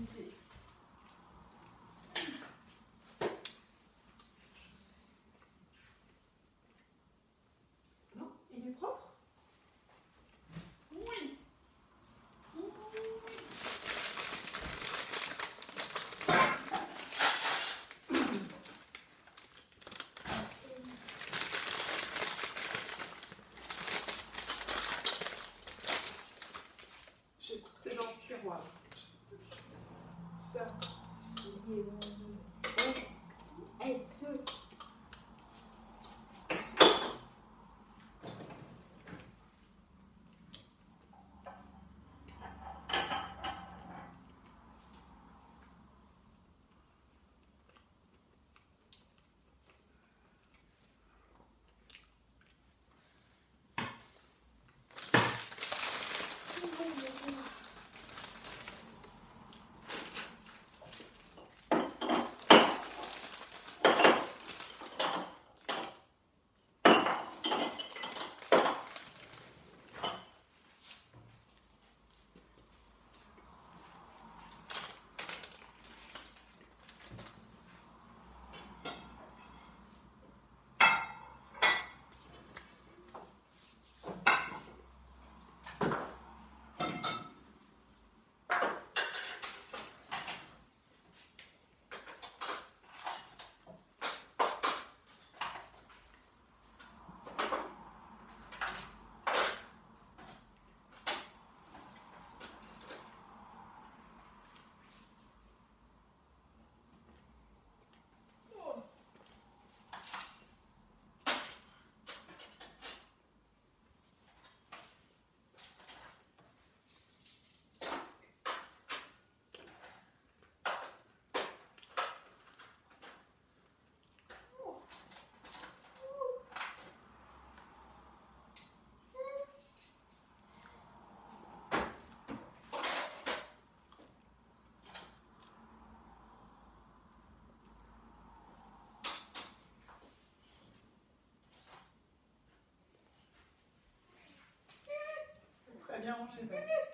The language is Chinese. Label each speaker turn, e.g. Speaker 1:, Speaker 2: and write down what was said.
Speaker 1: Merci. 是十一点
Speaker 2: 天王之类。